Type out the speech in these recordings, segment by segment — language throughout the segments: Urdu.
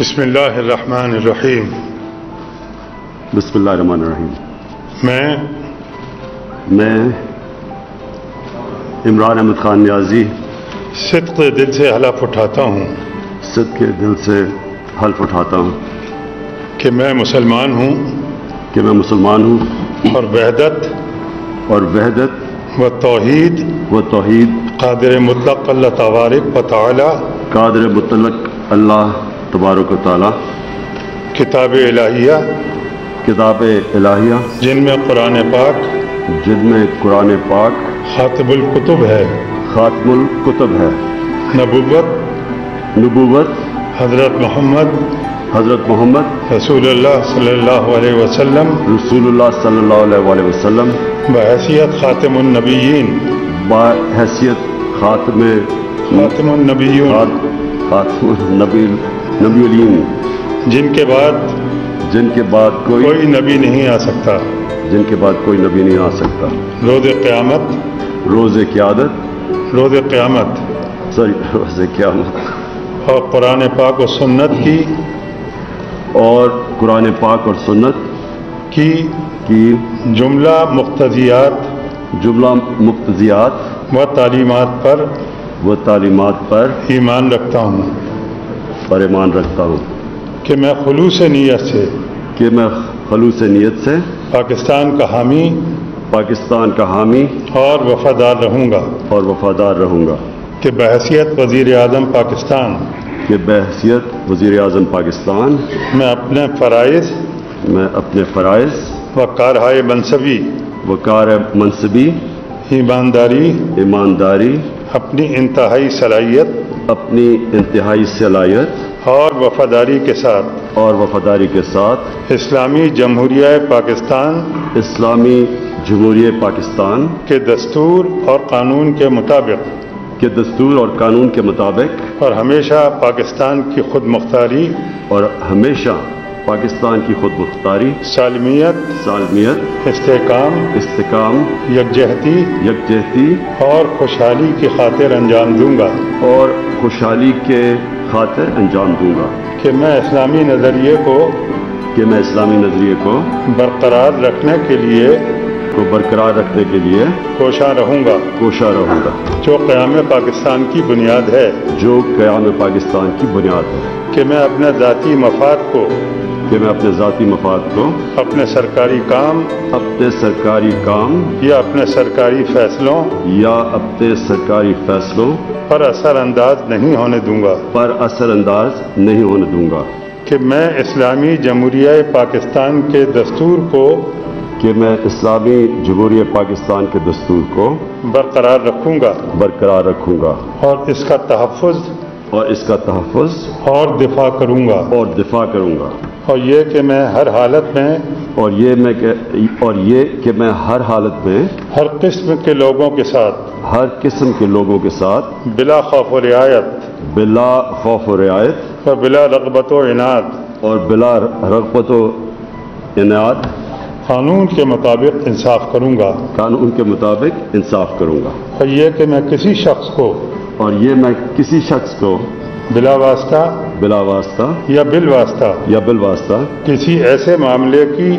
بسم اللہ الرحمن الرحیم۔ بسم اللہ الرحمن الرحیم۔ میں میں عمران احمد خان نیازی صدق دل سے حلف اٹھاتا ہوں۔ صد کے دل سے حلف اٹھاتا ہوں۔ کہ میں مسلمان ہوں۔ کہ میں مسلمان ہوں۔ اور وحدت اور وحدت و توحید و توحید قادر مطلق اللہ تبارک و تعالی قادر مطلق اللہ تبارک و تعالی کتاب الہیہ کتاب الہیہ جن میں قرآن پاک جن میں قرآن پاک خاطب القتب ہے۔ خاتم الکتب ہے۔ نبوت نبوت حضرت محمد حضرت محمد رسول اللہ صلی اللہ علیہ وسلم رسول اللہ صلی اللہ علیہ وآلہ وسلم بحیثیت خاتم النبیین۔ بحیثیت خاتم خاتم النبیون۔ خات- خاتم نبی نبی الیم جن کے بعد جن کے بعد کوئی کوئی نبی نہیں آ سکتا۔ جن کے بعد کوئی نبی نہیں آ سکتا۔ روز قیامت روز قیادت۔ روز قیامت۔ سوری روز قیامت۔ اور قرآن پاک و سنت کی اور قرآن پاک اور سنت کی کی جملہ مقتضیات جملہ مقتضیات و تعلیمات پر و تعلیمات پر ایمان رکھتا ہوں۔ پر ایمان رکھتا ہوں۔ کہ میں خلوص نیت سے کہ میں خلوص نیت سے پاکستان کا حامی پاکستان کا حامی اور وفادار رہوں گا۔ اور وفادار رہوں گا۔ کہ بحثیت وزیر اعظم پاکستان۔ کہ بحثیت وزیر اعظم پاکستان۔ میں اپنے فرائض میں اپنے فرائض و کارہائے منصبی وقار منصبی ایمانداری ایمانداری اپنی انتہائی صلاحیت اپنی انتہائی صلاحیت اور وفاداری کے ساتھ اور وفاداری کے ساتھ اسلامی جمہوریہ پاکستان اسلامی جمہوریہ پاکستان کے دستور اور قانون کے مطابق کے دستور اور قانون کے مطابق اور ہمیشہ پاکستان کی خود مختاری اور ہمیشہ پاکستان کی خود مختاری سالمیت سالمیت استحکام استحکام یکجہتی یکجہتی اور خوشحالی کی خاطر انجام دوں گا۔ اور خوشحالی کے خاطر انجام دوں گا۔ کہ میں اسلامی نظریے کو کہ میں اسلامی نظریے کو برقرار رکھنے کے لیے کو برقرار رکھنے کے لیے کوشاں رہوں گا۔ کوشاں رہوں گا۔ جو قیام پاکستان کی بنیاد ہے۔ جو قیام پاکستان کی بنیاد ہے۔ کہ میں اپنے ذاتی مفاد کو کہ میں اپنے ذاتی مفاد کو اپنے سرکاری کام اپنے سرکاری کام یا اپنے سرکاری فیصلوں یا اپنے سرکاری فیصلوں پر اثر انداز نہیں ہونے دوں گا۔ پر اثر انداز نہیں ہونے دوں گا۔ کہ میں اسلامی جمہوریہ پاکستان کے دستور کو کہ میں اسلامی جمہوریہ پاکستان کے دستور کو برقرار رکھوں گا برقرار رکھوں گا اور اس کا تحفظ اور اس کا تحفظ اور دفاع کروں گا اور دفاع کروں گا اور یہ کہ میں ہر حالت میں اور یہ میں کہ اور یہ کہ میں ہر حالت میں ہر قسم کے لوگوں کے ساتھ ہر قسم کے لوگوں کے ساتھ بلا خوف و رعایت بلا خوف و رعایت اور بلا رغبت و عناد اور بلا رغبت و عنایت قانون کے مطابق انصاف کروں گا۔ قانون کے مطابق انصاف کروں گا۔ اور یہ کہ میں کسی شخص کو اور یہ میں کسی شخص کو بلا واسطہ بلا واسطہ یا بال واسطہ یا بالواسطہ کسی ایسے معاملے کی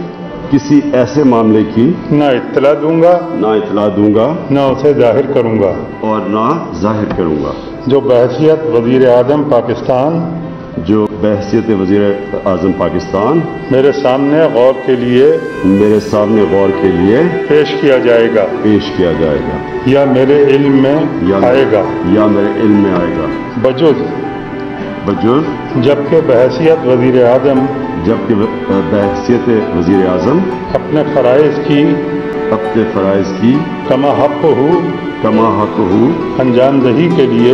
کسی ایسے معاملے کی نہ اطلاع دوں گا نہ اطلاع دوں گا نہ اسے ظاہر کروں گا۔ اور نہ ظاہر کروں گا۔ جو بحثیت وزیر اعظم پاکستان جو بحثیت وزیر اعظم پاکستان میرے سامنے غور کے لیے میرے سامنے غور کے لیے پیش کیا جائے گا۔ پیش کیا جائے گا۔ یا میرے علم میں یا آئے گا۔ یا میرے علم میں آئے گا۔ بجز۔ بجرگ جبکہ بحثیت وزیر اعظم جبکہ بحثیت وزیر اعظم اپنے فرائض کی اپنے فرائض کی کما حق ہو کما حق ہو انجام دہی کے لیے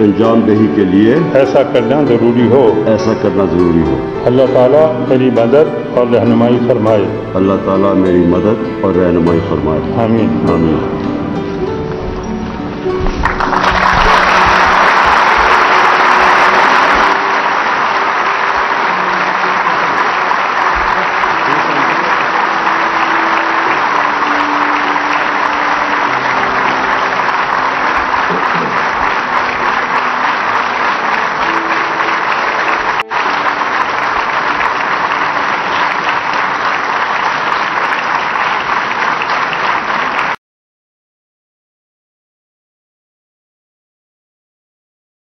انجام دہی کے لیے ایسا کرنا ضروری ہو۔ ایسا کرنا ضروری ہو۔ اللہ تعالیٰ میری مدد اور رہنمائی فرمائے۔ اللہ تعالیٰ میری مدد اور رہنمائی فرمائے۔ آمین۔ آمین۔